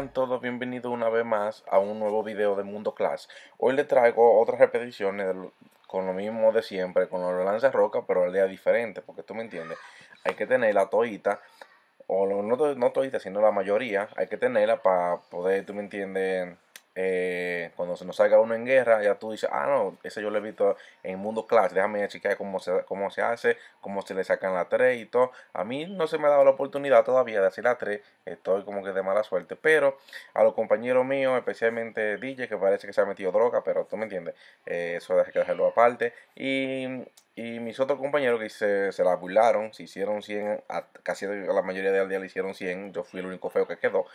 Sean todos bienvenidos una vez más a un nuevo video de Mundo Class. Hoy les traigo otras repeticiones con lo mismo de siempre, con los lanzas roca, pero al día diferente, porque tú me entiendes. Hay que tener la toita, o no, no toita, sino la mayoría, hay que tenerla para poder, tú me entiendes, eh, cuando se nos salga uno en guerra, ya tú dices, ah, no, ese yo lo he visto en Mundo Clash, déjame chequear cómo se, cómo se hace, cómo se le sacan la 3 y todo. A mí no se me ha dado la oportunidad todavía de hacer la 3, estoy como que de mala suerte, pero a los compañeros míos, especialmente DJ, que parece que se ha metido droga, pero tú me entiendes, eh, eso hay que dejarlo aparte, y, y mis otros compañeros que se, se la burlaron, se hicieron 100, casi la mayoría del día le hicieron 100, yo fui el único feo que quedó.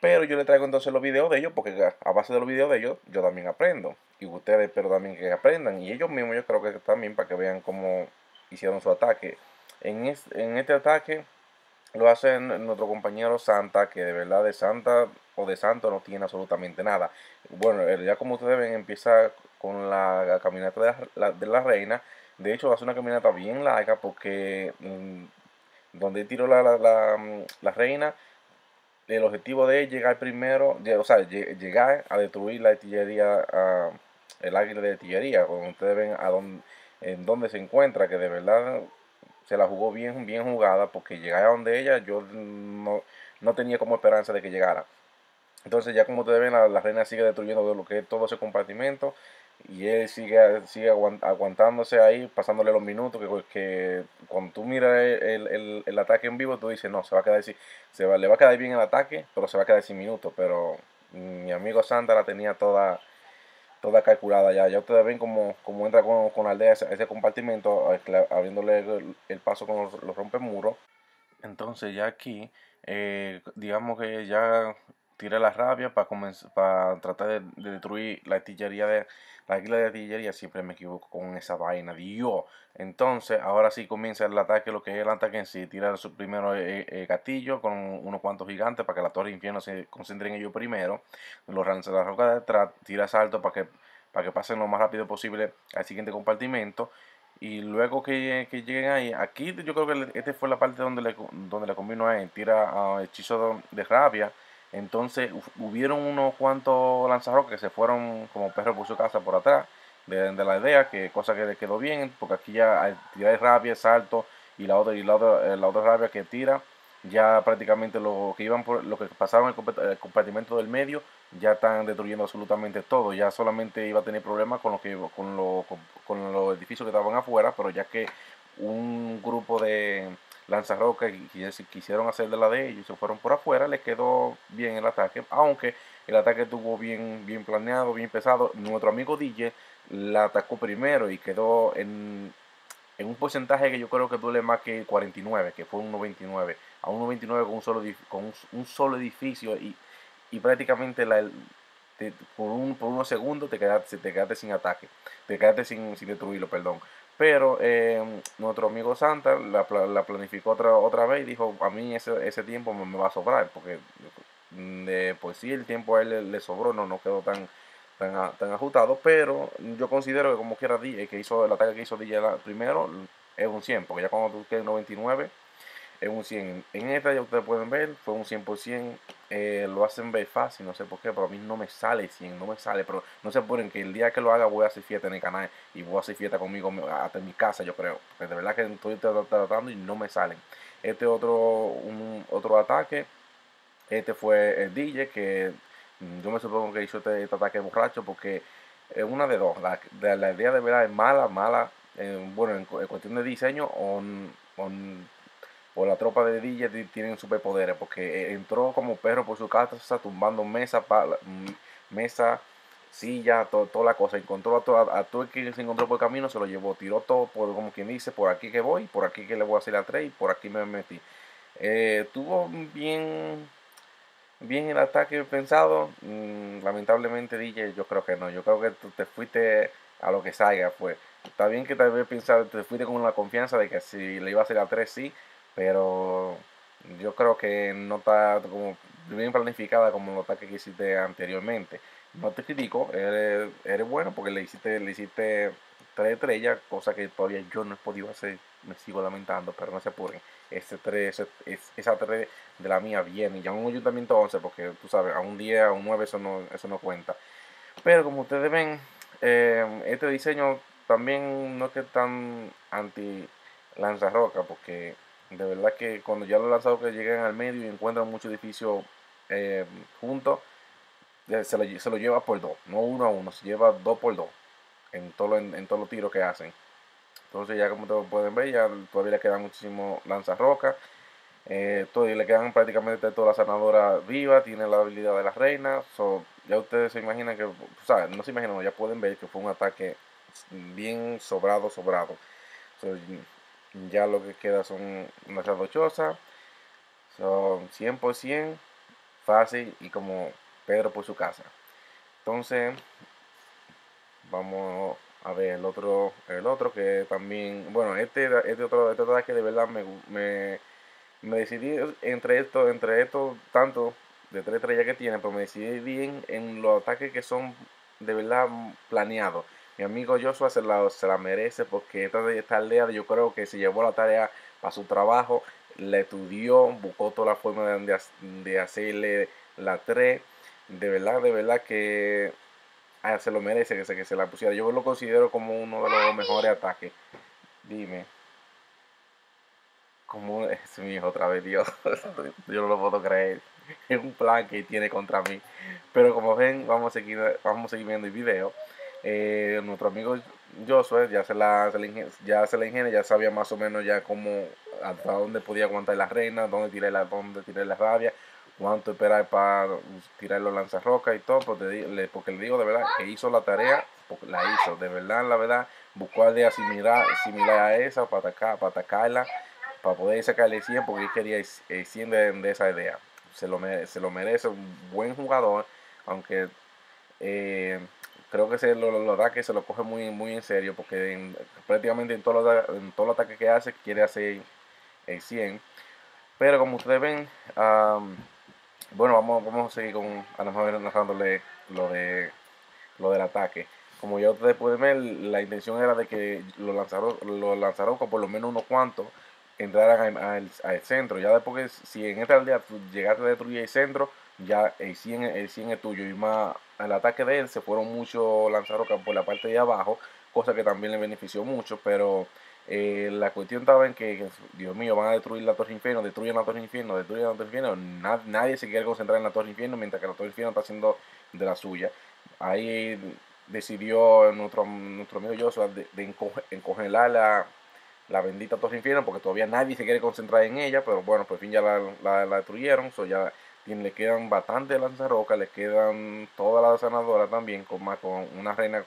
Pero yo le traigo entonces los videos de ellos, porque a base de los videos de ellos, yo también aprendo. Y ustedes, pero también que aprendan. Y ellos mismos, yo creo que también para que vean cómo hicieron su ataque. En este, en este ataque lo hacen nuestro compañero Santa, que de verdad de Santa o de Santo no tiene absolutamente nada. Bueno, ya como ustedes ven, empieza con la caminata de la, de la reina. De hecho, hace una caminata bien larga porque mm, donde tiró la, la, la reina el objetivo de llegar primero, o sea, llegar a destruir la artillería, el águila de artillería, como ustedes ven a dónde, en dónde se encuentra, que de verdad se la jugó bien, bien jugada, porque llegar a donde ella yo no, no tenía como esperanza de que llegara. Entonces ya como ustedes ven, la, la reina sigue destruyendo de lo que es todo ese compartimento y él sigue, sigue aguantándose ahí, pasándole los minutos, que, que cuando tú miras el, el, ataque en vivo, tú dices, no, se va a quedar se va, le va a quedar bien el ataque, pero se va a quedar sin minutos, pero mi amigo Santa la tenía toda toda calculada ya. Ya ustedes ven como, como entra con, con aldea ese, ese compartimento, abriéndole el, paso con los, los rompemuros. Entonces ya aquí, eh, digamos que ya tiré la rabia para para tratar de, destruir la artillería de la isla de artillería siempre me equivoco con esa vaina Dios. Entonces ahora sí comienza el ataque lo que es el ataque en sí tira su primero el, eh, eh, gatillo con unos cuantos gigantes para que la torre infierno se concentre en ellos primero. Los lanza la roca detrás tira salto para que para que pasen lo más rápido posible al siguiente compartimento. Y luego que, que, lleguen ahí, aquí yo creo que esta fue la parte donde le, donde le convino a él, tira uh, hechizo de rabia, entonces hubieron unos cuantos lanzarrocas que se fueron como perros por su casa por atrás de, la idea, que cosa que le quedó bien, porque aquí ya tirar rabia, salto y la otra y la otra, eh, la otra rabia que tira, ya prácticamente lo que iban por lo que pasaron el, el compartimento del medio ya están destruyendo absolutamente todo, ya solamente iba a tener problemas con lo que con, lo, con los edificios que estaban afuera, pero ya que un grupo de lanzarroca y quisieron hacer de la de ellos se fueron por afuera, le quedó bien el ataque, aunque el ataque estuvo bien, bien planeado, bien pesado. Nuestro amigo DJ la atacó primero y quedó en, en un porcentaje que yo creo que duele más que 49, que fue un 99, a un 99 con un solo, con un, solo edificio y, y prácticamente la, por, un, por unos segundos te quedaste, te quedaste sin ataque, te quedaste sin, sin destruirlo, perdón. Pero eh, nuestro amigo Santa la, la, planificó otra, otra vez y dijo, a mí ese, ese tiempo me, va a sobrar, porque mm, de, pues sí, el tiempo a él le, sobró, no, no quedó tan, tan, tan ajustado, pero yo considero que como quiera DJ, que hizo el ataque que hizo DJ primero, es un 100, porque ya cuando tú quedas 99 es un 100. En esta ya ustedes pueden ver, fue un 100%. Eh, lo hacen ver fácil, no sé por qué, pero a mí no me sale 100, no me sale. Pero no se apuren que el día que lo haga voy a hacer fiesta en el canal y voy a hacer fiesta conmigo hasta en mi casa, yo creo. Porque de verdad que estoy tratando y no me salen. Este otro, un, otro ataque, este fue el DJ que mm, yo me supongo que hizo este, este ataque borracho porque es una de dos. La, de, la idea de verdad es mala, mala. Eh, bueno, en, cuestión de diseño, o o la tropa de DJ tienen superpoderes, porque eh, entró como perro por su casa, tumbando mesa, mm, mesa, silla, toda la cosa. Encontró a todo, el que se encontró por el camino, se lo llevó, tiró todo, por, como quien dice, por aquí que voy, por aquí que le voy a hacer la 3 y por aquí me metí. Eh, tuvo bien, bien el ataque pensado. Mm, lamentablemente, DJ, yo creo que no. Yo creo que te fuiste a lo que salga. Pues está bien que tal vez pensado, te fuiste con la confianza de que si le iba a hacer la 3, sí pero yo creo que no está como bien planificada como los ataques que hiciste anteriormente. No te critico, eres, bueno porque le hiciste, le hiciste tres estrellas, cosa que todavía yo no he podido hacer me sigo lamentando, pero no se apuren. Ese 3, esa 3 de la mía viene. Ya un ayuntamiento 11, porque tú sabes, a un día, a un 9 eso no, eso no cuenta. Pero como ustedes ven, eh, este diseño también no es que tan anti lanzarroca, porque de verdad que cuando ya los lanzadores llegan al medio y encuentran muchos edificios eh, juntos, se lo, se lo, lleva por dos, no uno a uno, se lleva dos por dos en, todo, en, en todos los tiros que hacen. Entonces ya como ustedes pueden ver, ya todavía le quedan muchísimo lanzarroca. Eh, todavía le quedan prácticamente toda la sanadora viva, tiene la habilidad de la reina. ya ustedes se imaginan que, o sea, no se imaginan, ya pueden ver que fue un ataque bien sobrado, sobrado. Ya lo que queda son unas chozas. Son 100% fácil y como Pedro por su casa. Entonces, vamos a ver el otro, el otro que también, bueno, este, este otro, este ataque de verdad me, me, me decidí entre esto, entre estos tanto de tres estrellas que tiene, pero me decidí bien en los ataques que son de verdad planeados. Mi amigo Joshua se la, se la merece porque esta, esta aldea yo creo que se llevó la tarea para su trabajo, la estudió, buscó toda la forma de, de hacerle la 3. De verdad, de verdad que ah, se lo merece que se, que se la pusiera. Yo lo considero como uno de los mejores ataques. Dime. ¿Cómo es mi hijo otra vez, Dios? Yo no lo puedo creer. Es un plan que tiene contra mí. Pero como ven, vamos a seguir, vamos a seguir viendo el video. Eh, nuestro amigo Josué ya se la, ya se la ingenia, ya sabía más o menos ya cómo hasta dónde podía aguantar la reina, dónde tiré la, dónde tiré la rabia, cuánto esperar para tirar los lanzarrocas y todo, porque le, porque le digo de verdad que hizo la tarea, la hizo, de verdad, la verdad, buscó aldea similar, similar a esa para atacar, para atacarla, para poder sacarle 100, porque quería 100 de, esa idea. Se lo, se lo merece, un buen jugador, aunque eh, creo que se lo, lo, da que se lo coge muy, muy en serio, porque prácticamente en todos los, en todo ataque que hace quiere hacer el 100. Pero como ustedes ven, bueno, vamos, vamos a seguir con a narrándole lo de lo del ataque. Como ya ustedes pueden ver, la intención era de que los lanzaron, los lanzaron con por lo menos unos cuantos entraran al, centro. Ya después, si en esta aldea llegaste a destruir el centro, ya el 100, el 100 es tuyo. Y más al ataque de él se fueron muchos lanzarocas por la parte de abajo, cosa que también le benefició mucho, pero eh, la cuestión estaba en que, Dios mío, van a destruir la Torre Infierno, destruyen la Torre Infierno, destruyen la Torre Infierno. nadie se quiere concentrar en la Torre Infierno mientras que la Torre Infierno está haciendo de la suya. Ahí decidió nuestro, nuestro amigo Joshua de, de encongelar la, la, bendita Torre Infierno porque todavía nadie se quiere concentrar en ella, pero bueno, por fin ya la, la, destruyeron. So ya le quedan bastante lanzarrocas, le quedan toda la sanadora también, con, más, con una reina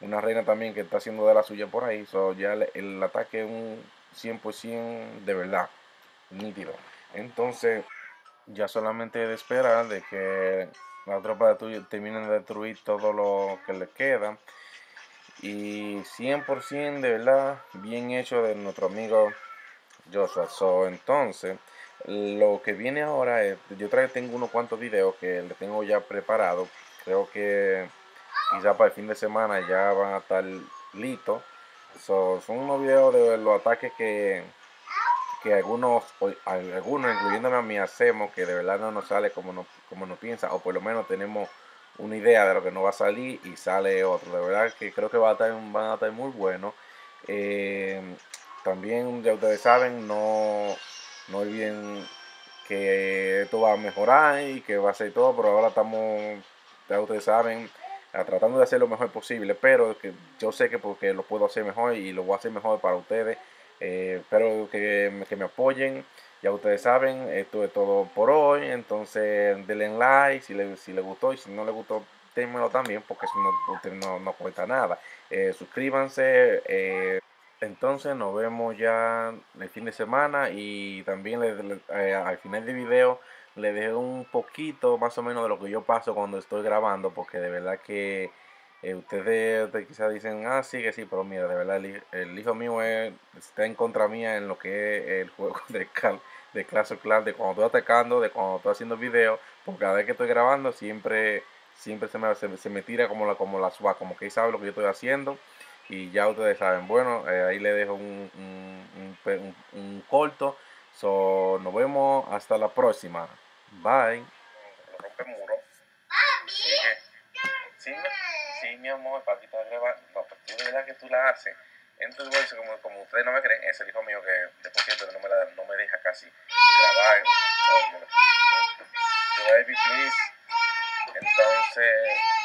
una reina también que está haciendo de la suya por ahí. So, ya el, ataque es un 100% de verdad, nítido. Entonces, ya solamente de esperar de que la tropa de terminen de destruir todo lo que le queda. Y 100% de verdad, bien hecho de nuestro amigo Joshua. So, entonces, lo que viene ahora es, yo traigo, tengo unos cuantos videos que le tengo ya preparado. Creo que quizá para el fin de semana ya van a estar listos. son unos videos de los ataques que, que algunos, algunos, incluyéndome a mí, hacemos que de verdad no nos sale como nos, como piensa, o por lo menos tenemos una idea de lo que no va a salir y sale otro. De verdad que creo que va a estar, van a estar muy buenos. Eh, también, ya ustedes saben, no, no olviden que esto va a mejorar y que va a ser todo, pero ahora estamos, ya ustedes saben, tratando de hacer lo mejor posible, pero que yo sé que porque lo puedo hacer mejor y lo voy a hacer mejor para ustedes. Eh, espero que, que, me apoyen. Ya ustedes saben, esto es todo por hoy. Entonces, denle like si les si le gustó y si no les gustó, déjenmelo también porque eso no, no, no cuesta nada. Eh, suscríbanse. Eh, entonces, nos vemos ya el fin de semana y también al final del video le dejé un poquito más o menos de lo que yo paso cuando estoy grabando, porque de verdad que eh, ustedes, quizás dicen, ah, sí, que sí, pero mira, de verdad el, hijo mío está en contra mía en lo que es el juego de, de of Clans, de cuando estoy atacando, de cuando estoy haciendo videos, porque cada vez que estoy grabando siempre siempre se me, se, me tira como la, como la suba, como que sabe lo que yo estoy haciendo. Y ya ustedes saben, bueno, eh, ahí le dejo un, un, un, un corto. So, nos vemos hasta la próxima. Bye. Rompe muro. Sí, sí, mi amor, quitarle. No, tú de verdad que tú la haces. Entonces, como, como ustedes no me creen, es el hijo mío que, de por cierto, no me, la, no me deja casi grabar. Oh, baby, please. Entonces.